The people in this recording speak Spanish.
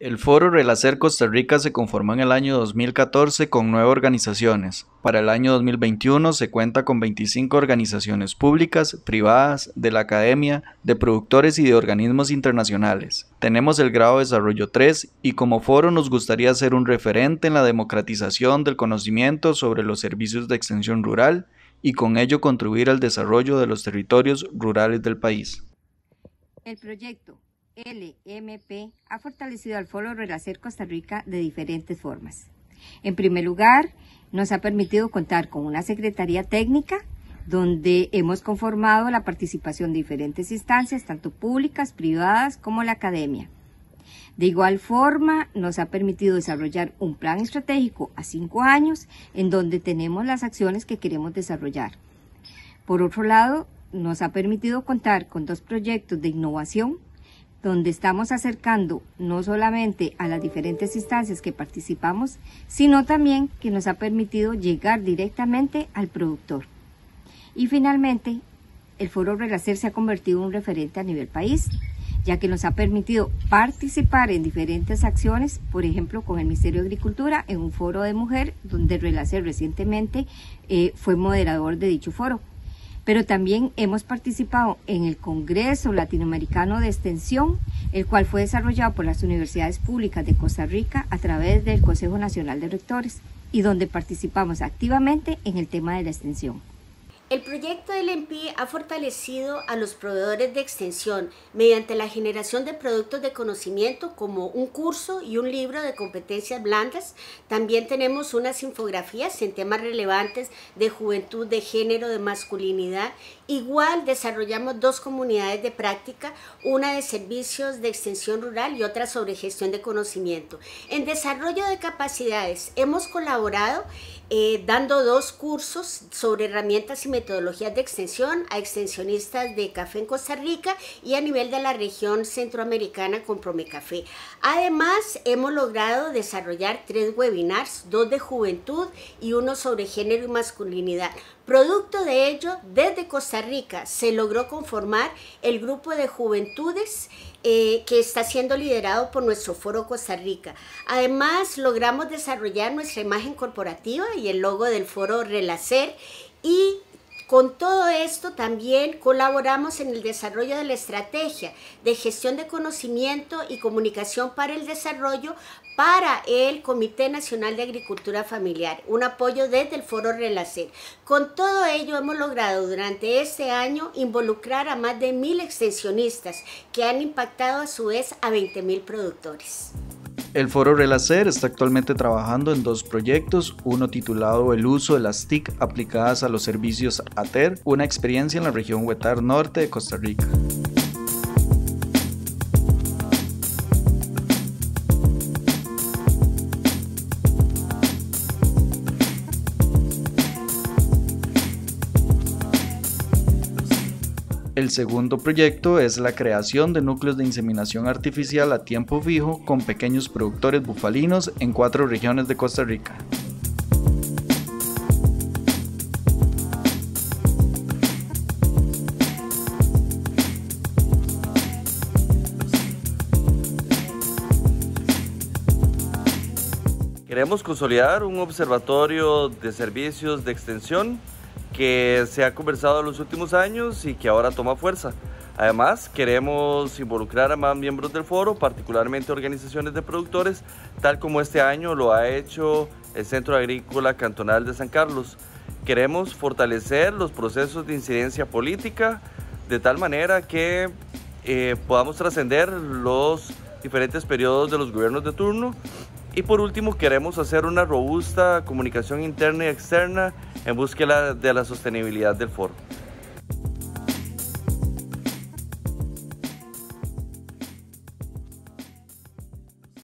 El Foro Relacer Costa Rica se conformó en el año 2014 con nueve organizaciones. Para el año 2021 se cuenta con 25 organizaciones públicas, privadas, de la academia, de productores y de organismos internacionales. Tenemos el grado de desarrollo 3 y como foro nos gustaría ser un referente en la democratización del conocimiento sobre los servicios de extensión rural y con ello contribuir al desarrollo de los territorios rurales del país. El proyecto LMP ha fortalecido al Foro Relacer Costa Rica de diferentes formas. En primer lugar, nos ha permitido contar con una secretaría técnica donde hemos conformado la participación de diferentes instancias, tanto públicas, privadas como la academia. De igual forma, nos ha permitido desarrollar un plan estratégico a cinco años en donde tenemos las acciones que queremos desarrollar. Por otro lado, nos ha permitido contar con dos proyectos de innovación donde estamos acercando no solamente a las diferentes instancias que participamos, sino también que nos ha permitido llegar directamente al productor. Y finalmente, el Foro Relacer se ha convertido en un referente a nivel país, ya que nos ha permitido participar en diferentes acciones, por ejemplo, con el Ministerio de Agricultura en un foro de mujer, donde Relacer recientemente eh, fue moderador de dicho foro pero también hemos participado en el Congreso Latinoamericano de Extensión, el cual fue desarrollado por las universidades públicas de Costa Rica a través del Consejo Nacional de Rectores y donde participamos activamente en el tema de la extensión. El proyecto del EMPI ha fortalecido a los proveedores de extensión mediante la generación de productos de conocimiento como un curso y un libro de competencias blandas. También tenemos unas infografías en temas relevantes de juventud, de género, de masculinidad. Igual desarrollamos dos comunidades de práctica, una de servicios de extensión rural y otra sobre gestión de conocimiento. En desarrollo de capacidades hemos colaborado eh, dando dos cursos sobre herramientas y metodologías de extensión a extensionistas de café en Costa Rica y a nivel de la región centroamericana con Promecafé. Además, hemos logrado desarrollar tres webinars, dos de juventud y uno sobre género y masculinidad. Producto de ello, desde Costa Rica se logró conformar el grupo de juventudes eh, que está siendo liderado por nuestro foro Costa Rica. Además, logramos desarrollar nuestra imagen corporativa y el logo del foro Relacer y con todo esto también colaboramos en el desarrollo de la estrategia de gestión de conocimiento y comunicación para el desarrollo para el Comité Nacional de Agricultura Familiar, un apoyo desde el Foro Relacer. Con todo ello hemos logrado durante este año involucrar a más de mil extensionistas que han impactado a su vez a 20 mil productores. El Foro Relacer está actualmente trabajando en dos proyectos, uno titulado El uso de las TIC aplicadas a los servicios ATER, una experiencia en la región Huetar Norte de Costa Rica. El segundo proyecto es la creación de núcleos de inseminación artificial a tiempo fijo con pequeños productores bufalinos en cuatro regiones de Costa Rica. Queremos consolidar un observatorio de servicios de extensión que se ha conversado en los últimos años y que ahora toma fuerza. Además, queremos involucrar a más miembros del foro, particularmente organizaciones de productores, tal como este año lo ha hecho el Centro Agrícola Cantonal de San Carlos. Queremos fortalecer los procesos de incidencia política de tal manera que eh, podamos trascender los diferentes periodos de los gobiernos de turno y por último, queremos hacer una robusta comunicación interna y externa en búsqueda de la sostenibilidad del foro.